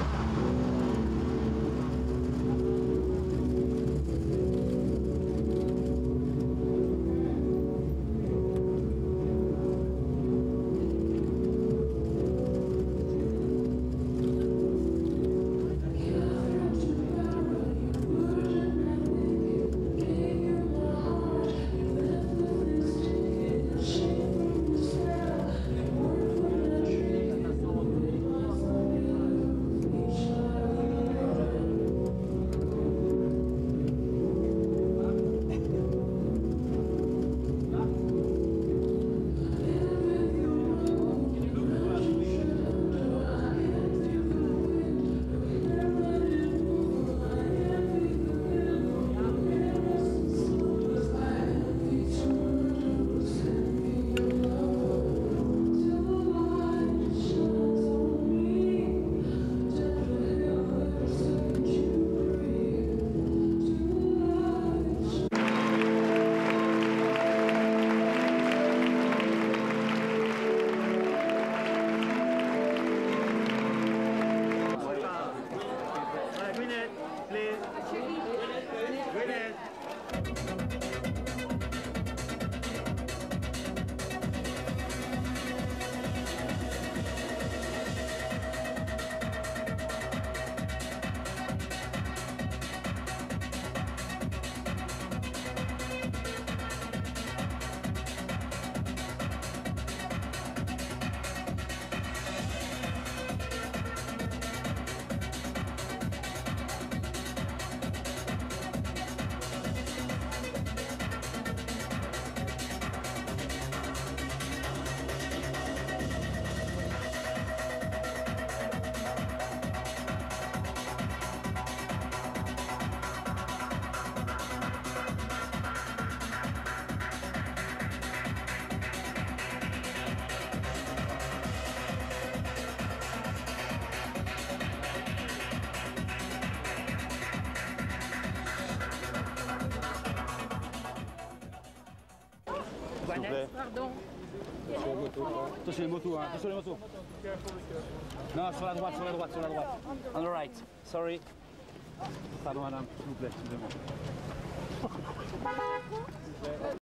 Yeah. S'il vous plaît. Pardon. Attention les motos, hein. attention les motos. Non, sur la droite, sur la droite, sur la droite. On the right. Sorry. Pardon madame, s'il vous plaît, excusez-moi.